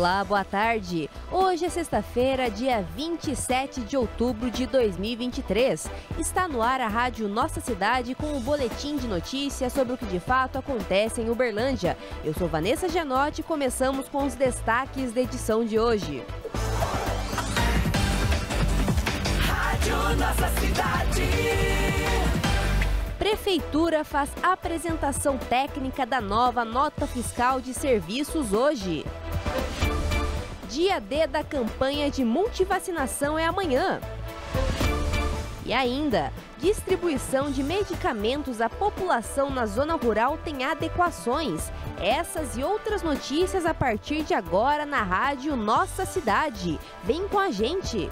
Olá, boa tarde. Hoje é sexta-feira, dia 27 de outubro de 2023. Está no ar a Rádio Nossa Cidade com o boletim de notícias sobre o que de fato acontece em Uberlândia. Eu sou Vanessa Gianotti e começamos com os destaques da edição de hoje. Rádio Nossa Cidade. Prefeitura faz apresentação técnica da nova nota fiscal de serviços hoje. Dia D da campanha de multivacinação é amanhã. E ainda, distribuição de medicamentos à população na zona rural tem adequações. Essas e outras notícias a partir de agora na rádio Nossa Cidade. Vem com a gente.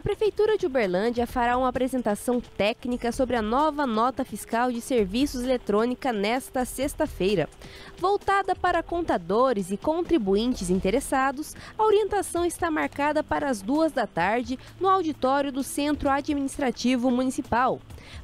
A Prefeitura de Uberlândia fará uma apresentação técnica sobre a nova nota fiscal de serviços eletrônica nesta sexta-feira. Voltada para contadores e contribuintes interessados, a orientação está marcada para as duas da tarde no auditório do Centro Administrativo Municipal.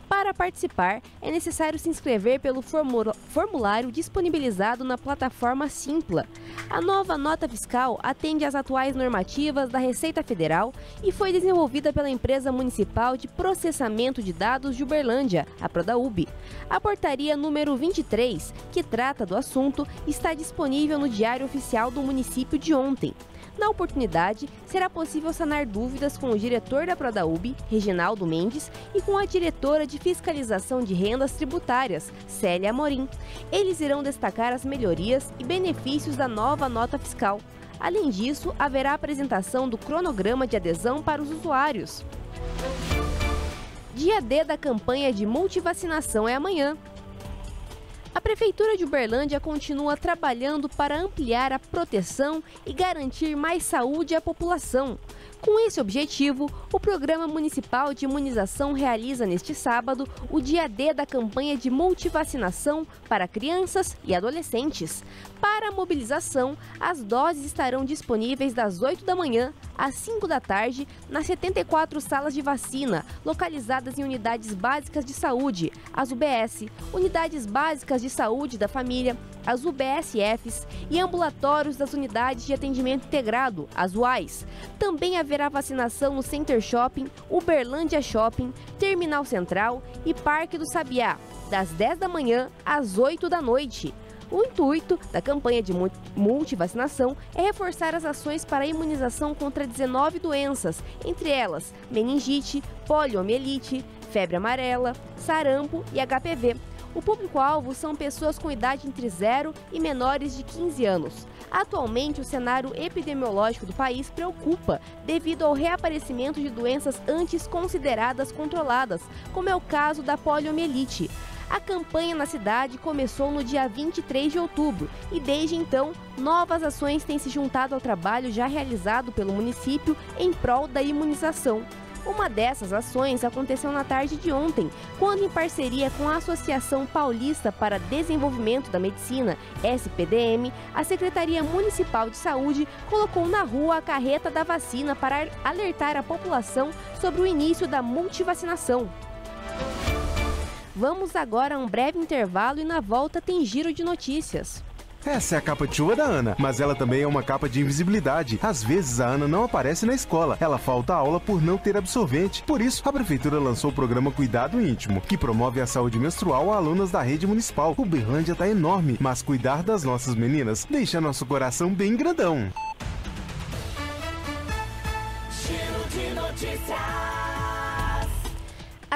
Para participar, é necessário se inscrever pelo formulário disponibilizado na plataforma Simpla. A nova nota fiscal atende às atuais normativas da Receita Federal e foi desenvolvida pela empresa municipal de processamento de dados de Uberlândia, a Prodaub. A portaria número 23, que trata do assunto, está disponível no Diário Oficial do município de ontem. Na oportunidade, será possível sanar dúvidas com o diretor da Prodaub, Reginaldo Mendes, e com a diretora de Fiscalização de Rendas Tributárias, Célia Amorim. Eles irão destacar as melhorias e benefícios da nova nota fiscal. Além disso, haverá apresentação do cronograma de adesão para os usuários. Dia D da campanha de multivacinação é amanhã. A Prefeitura de Uberlândia continua trabalhando para ampliar a proteção e garantir mais saúde à população. Com esse objetivo, o Programa Municipal de Imunização realiza neste sábado o dia D da campanha de multivacinação para crianças e adolescentes. Para a mobilização, as doses estarão disponíveis das 8 da manhã às 5 da tarde nas 74 salas de vacina, localizadas em unidades básicas de saúde, as UBS, unidades básicas de saúde da família, as UBSFs e ambulatórios das unidades de atendimento integrado, as UAIs. Também haverá vacinação no Center Shopping, Uberlândia Shopping, Terminal Central e Parque do Sabiá, das 10 da manhã às 8 da noite. O intuito da campanha de multivacinação é reforçar as ações para a imunização contra 19 doenças, entre elas meningite, poliomielite, febre amarela, sarampo e HPV o público-alvo são pessoas com idade entre 0 e menores de 15 anos. Atualmente, o cenário epidemiológico do país preocupa devido ao reaparecimento de doenças antes consideradas controladas, como é o caso da poliomielite. A campanha na cidade começou no dia 23 de outubro e desde então novas ações têm se juntado ao trabalho já realizado pelo município em prol da imunização. Uma dessas ações aconteceu na tarde de ontem, quando, em parceria com a Associação Paulista para Desenvolvimento da Medicina, SPDM, a Secretaria Municipal de Saúde colocou na rua a carreta da vacina para alertar a população sobre o início da multivacinação. Vamos agora a um breve intervalo e na volta tem giro de notícias. Essa é a capa de chuva da Ana, mas ela também é uma capa de invisibilidade. Às vezes a Ana não aparece na escola, ela falta aula por não ter absorvente. Por isso, a prefeitura lançou o programa Cuidado Íntimo, que promove a saúde menstrual a alunas da rede municipal. O Berlândia tá enorme, mas cuidar das nossas meninas deixa nosso coração bem grandão. Giro de notícias.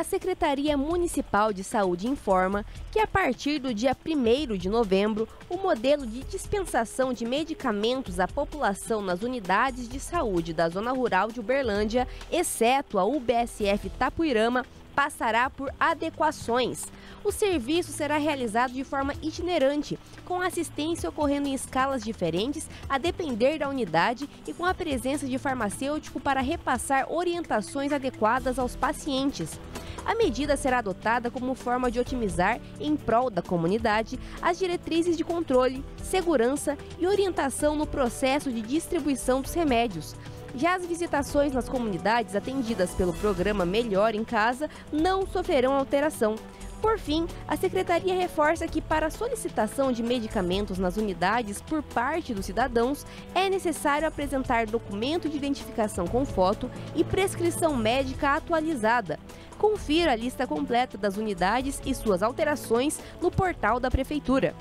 A Secretaria Municipal de Saúde informa que a partir do dia 1 de novembro, o modelo de dispensação de medicamentos à população nas unidades de saúde da zona rural de Uberlândia, exceto a UBSF Tapuirama, passará por adequações. O serviço será realizado de forma itinerante, com assistência ocorrendo em escalas diferentes, a depender da unidade e com a presença de farmacêutico para repassar orientações adequadas aos pacientes. A medida será adotada como forma de otimizar, em prol da comunidade, as diretrizes de controle, segurança e orientação no processo de distribuição dos remédios. Já as visitações nas comunidades atendidas pelo programa Melhor em Casa não sofrerão alteração. Por fim, a secretaria reforça que para a solicitação de medicamentos nas unidades por parte dos cidadãos é necessário apresentar documento de identificação com foto e prescrição médica atualizada. Confira a lista completa das unidades e suas alterações no portal da prefeitura.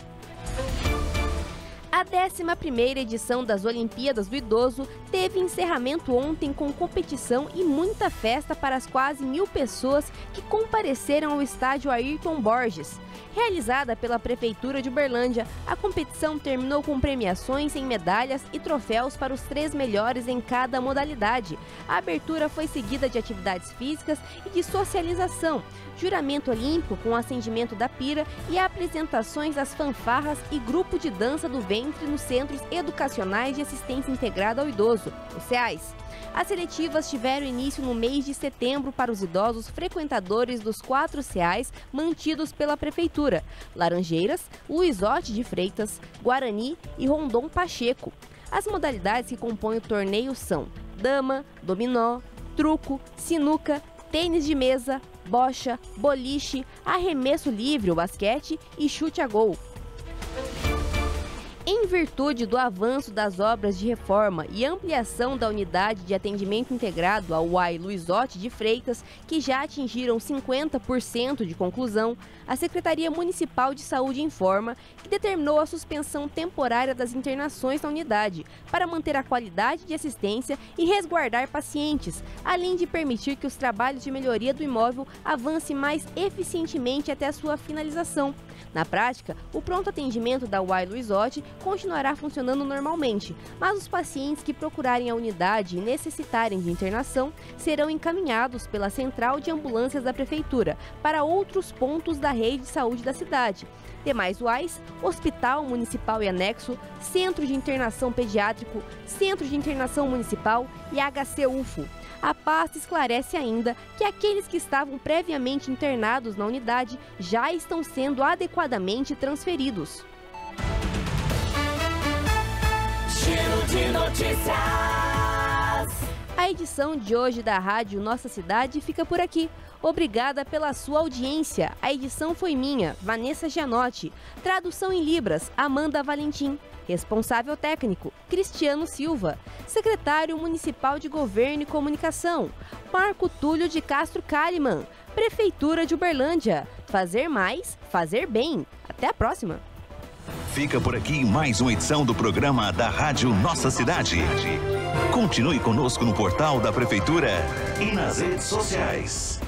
A 11ª edição das Olimpíadas do Idoso teve encerramento ontem com competição e muita festa para as quase mil pessoas que compareceram ao estádio Ayrton Borges. Realizada pela Prefeitura de Uberlândia, a competição terminou com premiações em medalhas e troféus para os três melhores em cada modalidade. A abertura foi seguida de atividades físicas e de socialização, juramento olímpico com acendimento da pira e apresentações das fanfarras e grupo de dança do ventre nos Centros Educacionais de Assistência Integrada ao Idoso, os CEAIS. As seletivas tiveram início no mês de setembro para os idosos frequentadores dos quatro CEAIS mantidos pela Prefeitura: Laranjeiras, Luizote de Freitas, Guarani e Rondon Pacheco. As modalidades que compõem o torneio são dama, dominó, truco, sinuca, tênis de mesa, bocha, boliche, arremesso livre, o basquete e chute a gol. Em virtude do avanço das obras de reforma e ampliação da unidade de atendimento integrado ao UAI Luizote de Freitas, que já atingiram 50% de conclusão, a Secretaria Municipal de Saúde informa que determinou a suspensão temporária das internações na unidade para manter a qualidade de assistência e resguardar pacientes, além de permitir que os trabalhos de melhoria do imóvel avancem mais eficientemente até a sua finalização. Na prática, o pronto atendimento da UAI Luizotti continuará funcionando normalmente, mas os pacientes que procurarem a unidade e necessitarem de internação serão encaminhados pela central de ambulâncias da Prefeitura para outros pontos da rede de saúde da cidade. Demais UAIs, Hospital Municipal e Anexo, Centro de Internação Pediátrico, Centro de Internação Municipal e HC-UFO. A pasta esclarece ainda que aqueles que estavam previamente internados na unidade já estão sendo adequadamente transferidos. De notícias. A edição de hoje da Rádio Nossa Cidade fica por aqui. Obrigada pela sua audiência. A edição foi minha, Vanessa Gianotti. Tradução em Libras, Amanda Valentim. Responsável técnico, Cristiano Silva. Secretário Municipal de Governo e Comunicação, Marco Túlio de Castro Kalimann. Prefeitura de Uberlândia. Fazer mais, fazer bem. Até a próxima. Fica por aqui mais uma edição do programa da Rádio Nossa Cidade. Continue conosco no portal da Prefeitura e nas redes sociais.